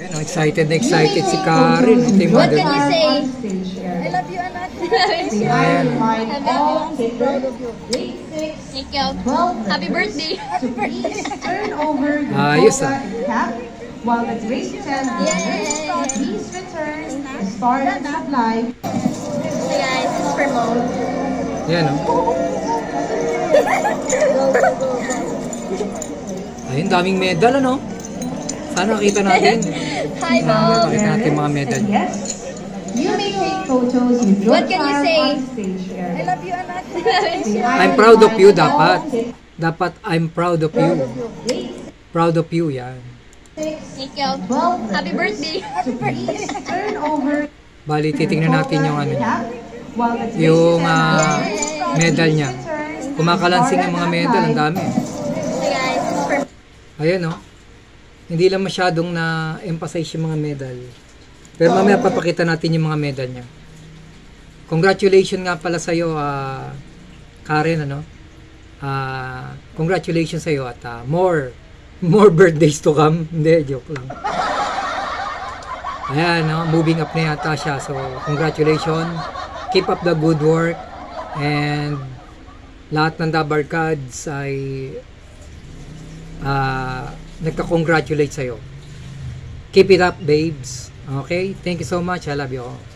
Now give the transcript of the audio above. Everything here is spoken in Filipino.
Ayun, oh, excited na excited si Karen. Ito yung What mother. can you say? I love you, anak. Ayan. kickers, grade 6, Ikaw. Happy birthday. turn over the Ayos, ah. and cap, while the grade 10 winners, please return the start of life. Hey guys, it's for Mo. Ayan, oh. Ayun, daming medal, ano? Sana nakita natin. Hi Mo. Nakita natin mga medal. Yes. You may take photos with your What can you say? on stage here. I love you, anak. I'm proud of you, dapat. Dapat, I'm proud of you. Proud of you, yan. Ikaw. Happy birthday. Turn over Bali, titingnan natin yung ano, cap, while the grade yung 10 ah, medal niya. Kumakalansing ang mga medal, ang dami. Ayan, oh. Hindi lang masyadong na-emphasize yung mga medal. Pero mamaya papakita natin yung mga medal niya. Congratulations nga pala sa'yo, ah, Karen, ano? Ah, congratulations sa'yo at ah, more, more birthdays to come. Hindi, joke lang. Ayan, no? moving up na yata siya. So, congratulations. Keep up the good work. And lahat ng Dabarkads ay ah nagka-congratulate sa'yo. Keep it up, babes. Okay? Thank you so much. I love you all.